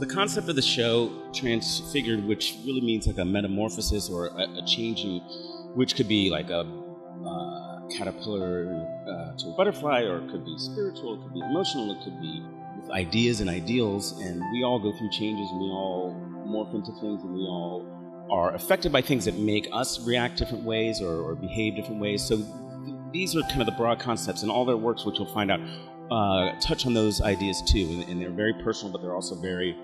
the concept of the show, Transfigured, which really means like a metamorphosis or a, a changing, which could be like a uh, caterpillar uh, to a butterfly, or it could be spiritual, it could be emotional, it could be with ideas and ideals. And we all go through changes and we all morph into things and we all are affected by things that make us react different ways or, or behave different ways. So th- these are kind of the broad concepts, and all their works, which you'll find out, uh, touch on those ideas too. And, and, they're very personal, but they're also very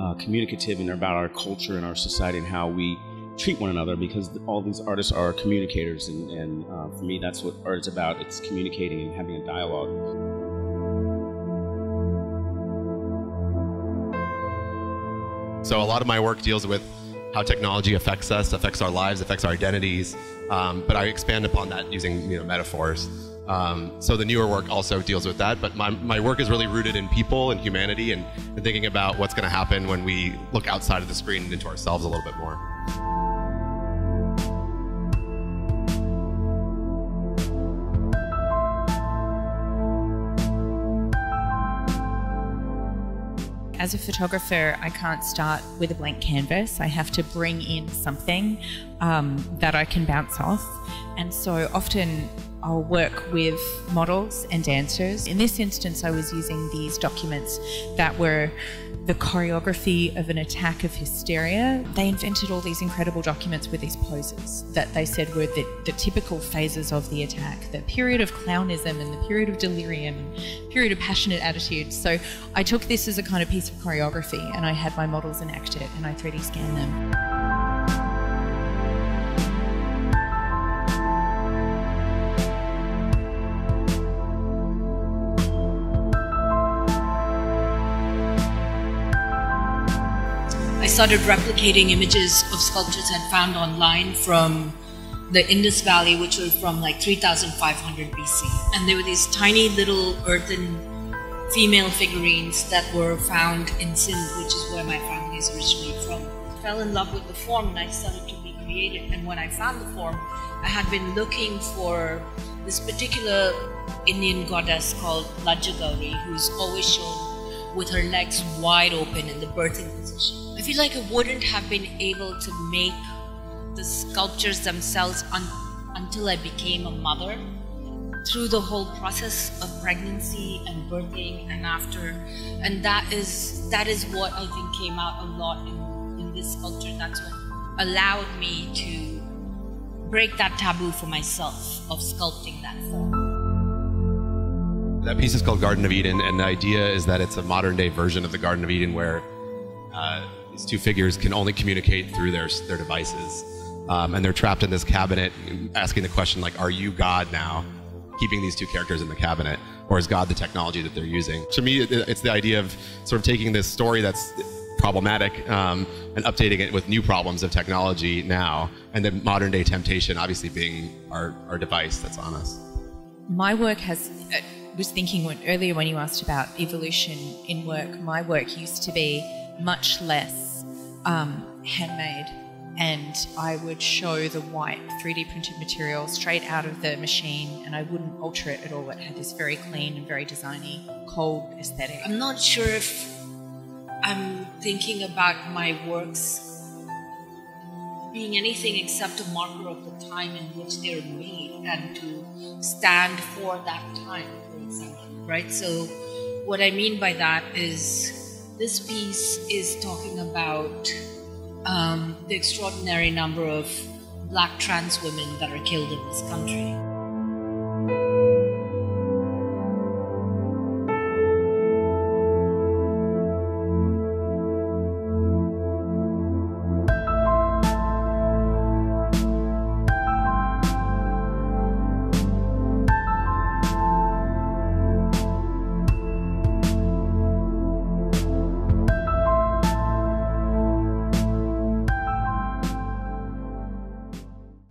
uh, communicative, and about our culture and our society and how we treat one another. Because all these artists are communicators, and, and uh, for me, that's what art is about. It's communicating and having a dialogue. So a lot of my work deals with how technology affects us, affects our lives, affects our identities. Um, but I expand upon that using you know, metaphors. Um, so the newer work also deals with that. But my, my work is really rooted in people and humanity and, and thinking about what's going to happen when we look outside of the screen and into ourselves a little bit more. as a photographer, I can't start with a blank canvas. I have to bring in something um, that I can bounce off. And so often I'll work with models and dancers. In this instance, I was using these documents that were the choreography of an attack of hysteria. They invented all these incredible documents with these poses that they said were the, the typical phases of the attack the period of clownism and the period of delirium and period of passionate attitude. So I took this as a kind of piece of choreography and I had my models enact it and I 3D scanned them. I started replicating images of sculptures I'd found online from the Indus Valley, which were from like 3500 BC. And there were these tiny little earthen female figurines that were found in Sindh, which is where my family is originally from. I fell in love with the form and I started to recreate it. And when I found the form, I had been looking for this particular Indian goddess called Lajja Gauri, who's always shown with her legs wide open in the birthing position. I feel like I wouldn't have been able to make the sculptures themselves un until I became a mother. Through the whole process of pregnancy and birthing and after, and that is that is what I think came out a lot in, in this sculpture. That's what allowed me to break that taboo for myself of sculpting that form. That piece is called Garden of Eden, and the idea is that it's a modern day version of the Garden of Eden where uh, these two figures can only communicate through their, their devices. Um, and they're trapped in this cabinet asking the question, like, are you God now? Keeping these two characters in the cabinet, or is God the technology that they're using? To me, it's the idea of sort of taking this story that's problematic um, and updating it with new problems of technology now, and the modern day temptation obviously being our, our device that's on us. My work has was thinking when, earlier when you asked about evolution in work, my work used to be much less um, handmade. And I would show the white 3D printed material straight out of the machine and I wouldn't alter it at all. It had this very clean and very designy, cold aesthetic. I'm not sure if I'm thinking about my works being anything except a marker of the time in which they're made and to stand for that time for example, right? So, what I mean by that is this piece is talking about um, the extraordinary number of black trans women that are killed in this country.